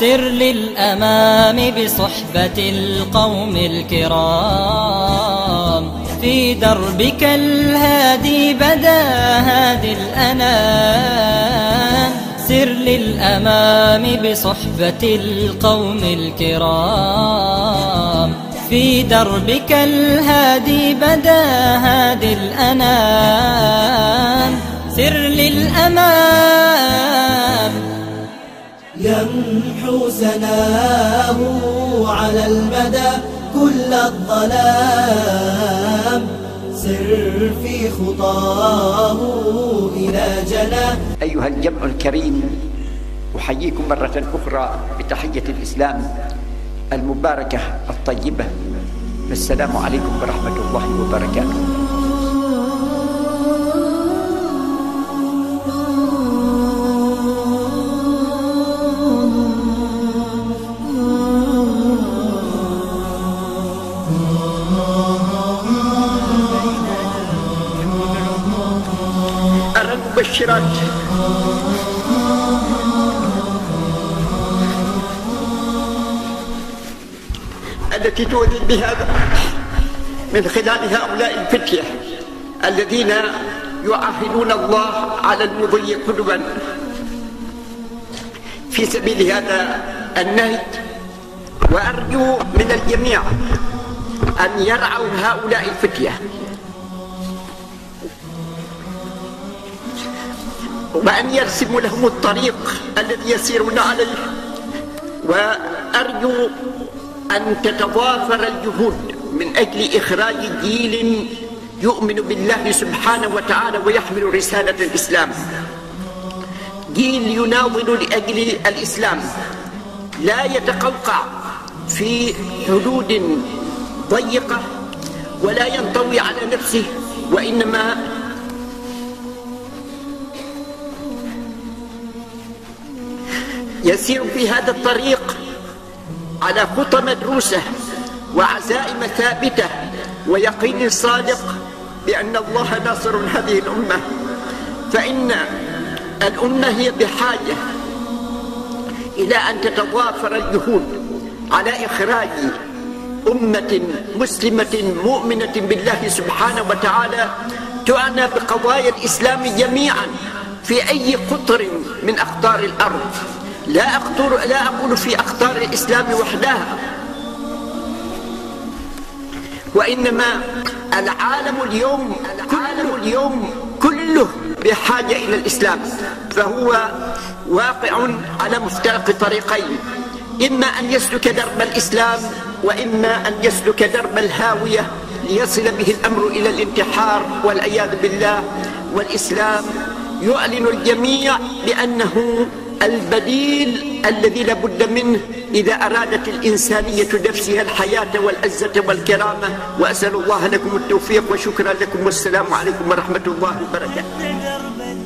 سر للأمام بصحبة القوم الكرام. في دربك الهادي بدا هادي الأنام. سر للأمام بصحبة القوم الكرام. في دربك الهادي بدا هادي الأنام. سر للأمام يمحو سناه على المدى كل الظلام. سر في خطاه إلى جناه أيها الجمع الكريم أحييكم مرة أخرى بتحية الإسلام المباركة الطيبة. السلام عليكم ورحمة الله وبركاته. المبشرات التي تؤذي بهذا من خلال هؤلاء الفتية الذين يعاهدون الله على المضي قدما. في سبيل هذا النهج وأرجو من الجميع أن يرعوا هؤلاء الفتية. وأن يرسموا لهم الطريق الذي يسيرون عليه. وأرجو أن تتضافر الجهود من أجل إخراج جيل يؤمن بالله سبحانه وتعالى ويحمل رسالة الإسلام. جيل يناضل لأجل الإسلام. لا يتقوقع في حدود ضيقة ولا ينطوي على نفسه وإنما يسير في هذا الطريق على خطى مدروسة وعزائم ثابتة ويقين صادق بأن الله ناصر هذه الأمة. فإن الأمة هي بحاجة إلى أن تتضافر الجهود على إخراج أمة مسلمة مؤمنة بالله سبحانه وتعالى تعنى بقضايا الإسلام جميعا في أي قطر من أقطار الأرض. لا أقطر لا أقول في أقطار الإسلام وحدها. وإنما العالم اليوم العالم اليوم كله بحاجة إلى الإسلام. فهو واقع على مفترق طريقين. إما أن يسلك درب الإسلام وإما أن يسلك درب الهاوية ليصل به الأمر إلى الانتحار والعياذ بالله. والإسلام يعلن الجميع بأنه البديل الذي لابد منه إذا أرادت الإنسانية نفسها الحياة والعزة والكرامة وأسأل الله لكم التوفيق وشكرا لكم والسلام عليكم ورحمة الله وبركاته.